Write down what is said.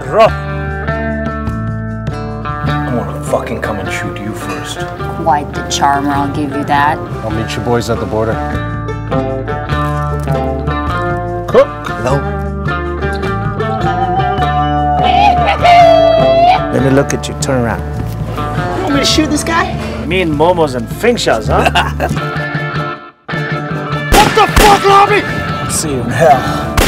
perro. I wanna fucking come and shoot you first. Quite the charmer, I'll give you that. I'll meet you boys at the border. Cook. no. Let me look at you. Turn around. You me to shoot this guy? Me and Momos and Finkshaws, huh? What the fuck, Lobby? See you in hell.